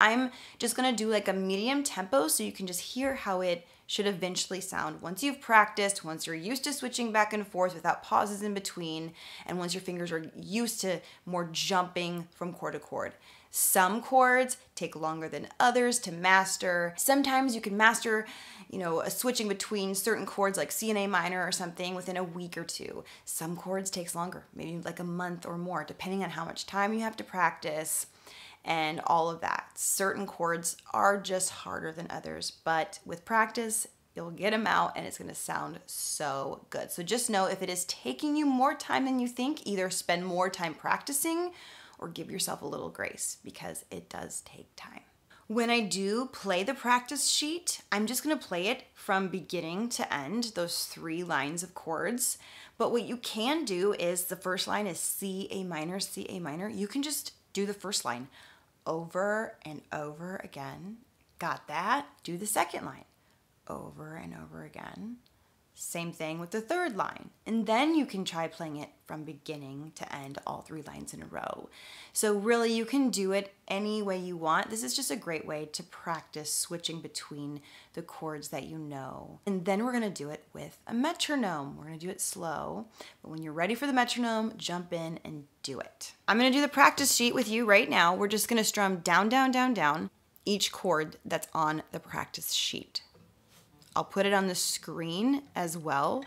I'm just gonna do like a medium tempo so you can just hear how it should eventually sound once you've practiced, once you're used to switching back and forth without pauses in between, and once your fingers are used to more jumping from chord to chord. Some chords take longer than others to master. Sometimes you can master, you know, a switching between certain chords like C and A minor or something within a week or two. Some chords takes longer, maybe like a month or more, depending on how much time you have to practice and all of that. Certain chords are just harder than others, but with practice, you'll get them out and it's gonna sound so good. So just know if it is taking you more time than you think, either spend more time practicing or give yourself a little grace because it does take time. When I do play the practice sheet, I'm just gonna play it from beginning to end, those three lines of chords. But what you can do is the first line is C, A minor, C, A minor. You can just do the first line over and over again. Got that? Do the second line over and over again. Same thing with the third line. And then you can try playing it from beginning to end, all three lines in a row. So, really, you can do it any way you want. This is just a great way to practice switching between the chords that you know. And then we're gonna do it with a metronome. We're gonna do it slow, but when you're ready for the metronome, jump in and do it. I'm gonna do the practice sheet with you right now. We're just gonna strum down, down, down, down each chord that's on the practice sheet. I'll put it on the screen as well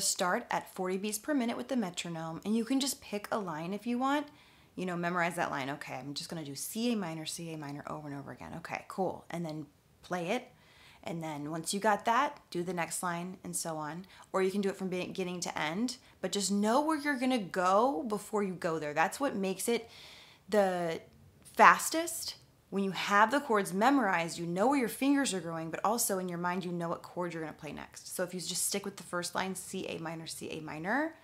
to start at 40 beats per minute with the metronome, and you can just pick a line if you want. You know, memorize that line. Okay, I'm just gonna do C A minor, C A minor over and over again. Okay, cool. And then play it. And then once you got that, do the next line and so on. Or you can do it from beginning to end, but just know where you're gonna go before you go there. That's what makes it the fastest when you have the chords memorized, you know where your fingers are going, but also in your mind, you know what chord you're going to play next. So if you just stick with the first line, C, A minor, C, A minor,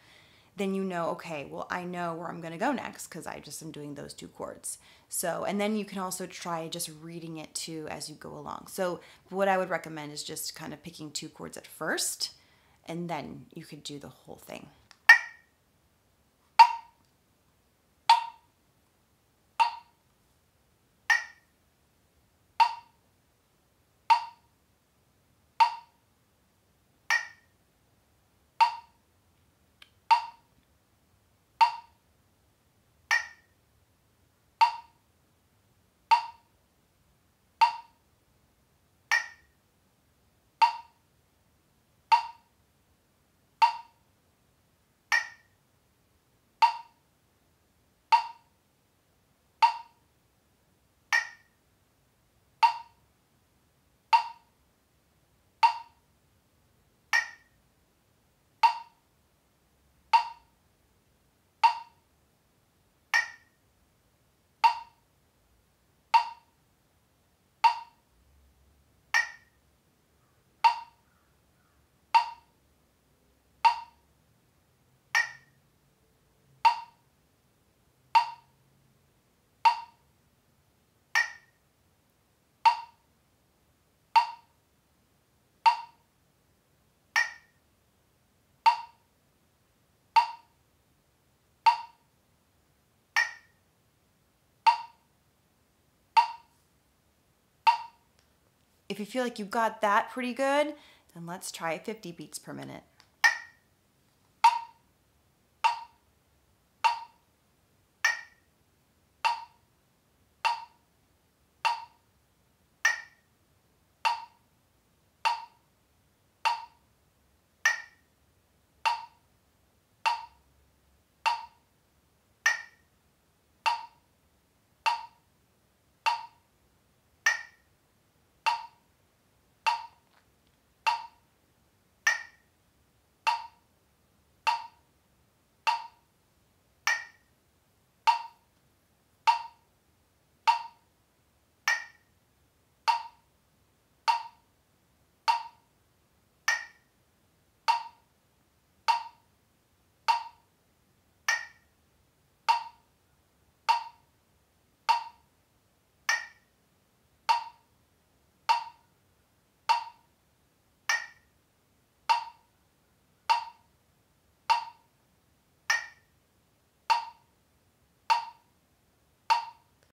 then you know, okay, well, I know where I'm going to go next because I just am doing those two chords. So, and then you can also try just reading it too as you go along. So, what I would recommend is just kind of picking two chords at first, and then you could do the whole thing. If you feel like you got that pretty good, then let's try 50 beats per minute.